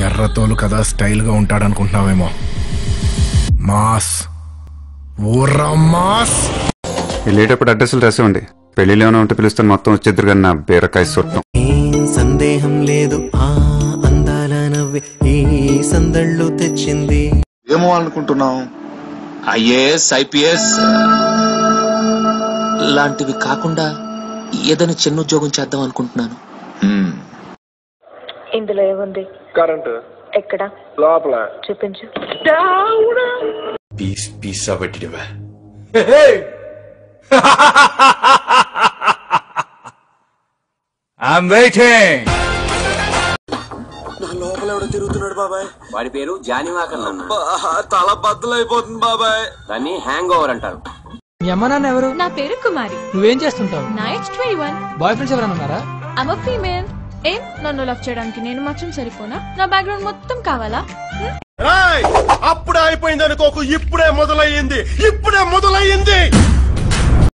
ఎర్రతోలు కదా స్టైల్గా ఉంటాడు అనుకుంటున్నావేమో మాస్. ఊర్రా మాస్. వెళ్ళేటప్పుడు అడ్రస్లు రాసివ్వండి పెళ్ళిలో ఏమైనా ఉంటే పిలుస్తాను. మొత్తం వచ్చేద్దరు కన్నా బీరకాయ సొట్టం. ఏం సందేహం లేదు ఆ అందాల నవ్వే. ఈ సందళ్ళు తెచ్చింది. ఏమో అనుకుంటున్నావు? IAS IPS? లాంటివి కాకుండా ఏదైనా చిన్న ఉద్యోగం చేద్దాం అనుకుంటున్నాను. ఇందులో ఏముంది? కరెంట్? ఎక్కడ? లోపల. చూపించు. పీస్ పీసా పెట్టినవా ఐఎమ్ వెయిటింగ్ వాడి పేరు జానివాకర్ నాన్న. తల బద్దలైపోతుంది బాబాయ్. దాన్ని హ్యాంగ్ ఓవర్ అంటారు ఎవరు? నా పేరు కుమారి. నువ్వేం చేస్తుంటావు? నా ట్వంటీ వన్. బాయ్ ఫ్రెండ్స్ ఎవరైనా ఉన్నారా ఐమ్ ఫీమేల్ ఏం? నన్ను లవ్ చేయడానికి నేను మాత్రం సరిపోనా? నా బ్యాక్గ్రౌండ్ మొత్తం కావాలా? అప్పుడే అయిపోయింది అనుకోకు ఇప్పుడే మొదలయ్యింది. ఇప్పుడే మొదలయ్యింది.